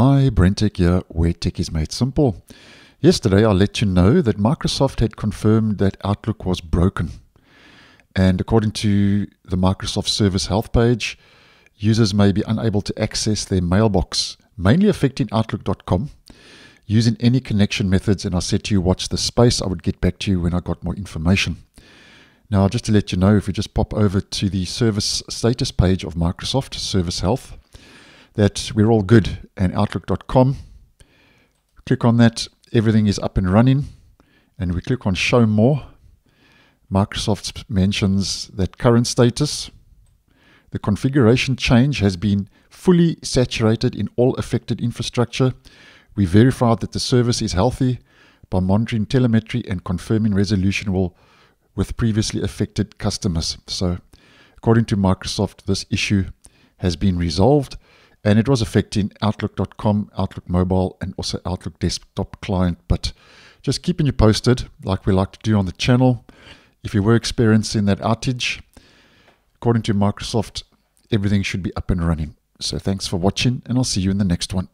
Hi, BrenTech here, where tech is made simple. Yesterday, I let you know that Microsoft had confirmed that Outlook was broken. And according to the Microsoft Service Health page, users may be unable to access their mailbox, mainly affecting Outlook.com, using any connection methods. And I said to you, watch the space. I would get back to you when I got more information. Now, just to let you know, if you just pop over to the service status page of Microsoft Service Health, that we're all good and Outlook.com. Click on that, everything is up and running, and we click on Show More. Microsoft mentions that current status. The configuration change has been fully saturated in all affected infrastructure. We verified that the service is healthy by monitoring telemetry and confirming resolution will with previously affected customers. So, according to Microsoft, this issue has been resolved and it was affecting Outlook.com, Outlook Mobile, and also Outlook Desktop Client. But just keeping you posted, like we like to do on the channel. If you were experiencing that outage, according to Microsoft, everything should be up and running. So thanks for watching, and I'll see you in the next one.